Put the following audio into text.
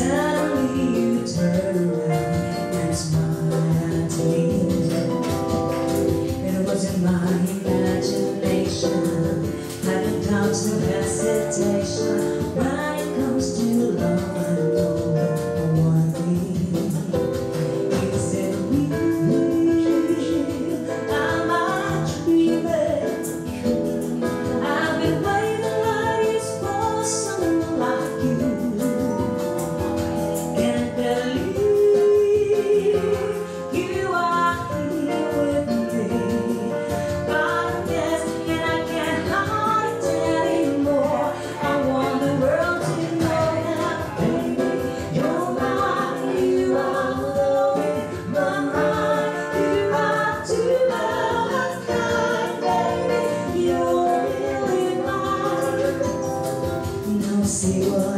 only